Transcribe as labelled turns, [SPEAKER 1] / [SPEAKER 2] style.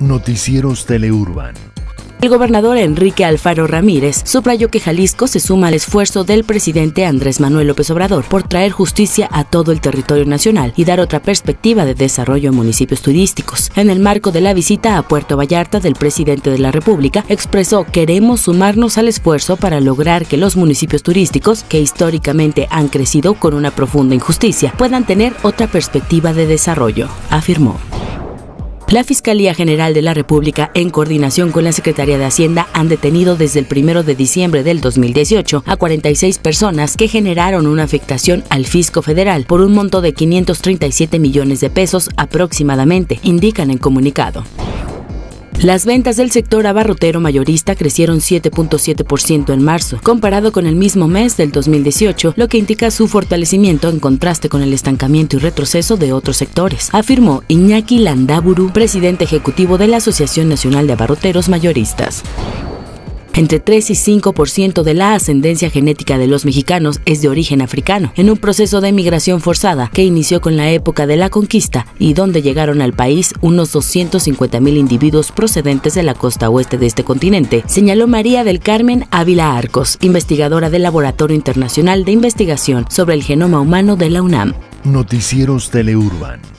[SPEAKER 1] Noticieros Teleurban.
[SPEAKER 2] El gobernador Enrique Alfaro Ramírez subrayó que Jalisco se suma al esfuerzo del presidente Andrés Manuel López Obrador por traer justicia a todo el territorio nacional y dar otra perspectiva de desarrollo en municipios turísticos. En el marco de la visita a Puerto Vallarta del presidente de la República, expresó queremos sumarnos al esfuerzo para lograr que los municipios turísticos, que históricamente han crecido con una profunda injusticia, puedan tener otra perspectiva de desarrollo, afirmó. La Fiscalía General de la República, en coordinación con la Secretaría de Hacienda, han detenido desde el 1 de diciembre del 2018 a 46 personas que generaron una afectación al fisco federal por un monto de 537 millones de pesos aproximadamente, indican en comunicado. Las ventas del sector abarrotero mayorista crecieron 7.7% en marzo, comparado con el mismo mes del 2018, lo que indica su fortalecimiento en contraste con el estancamiento y retroceso de otros sectores, afirmó Iñaki Landaburu, presidente ejecutivo de la Asociación Nacional de Abarroteros Mayoristas. Entre 3 y 5% de la ascendencia genética de los mexicanos es de origen africano, en un proceso de migración forzada que inició con la época de la conquista y donde llegaron al país unos 250 mil individuos procedentes de la costa oeste de este continente, señaló María del Carmen Ávila Arcos, investigadora del Laboratorio Internacional de Investigación sobre el Genoma Humano de la UNAM.
[SPEAKER 1] Noticieros Teleurban.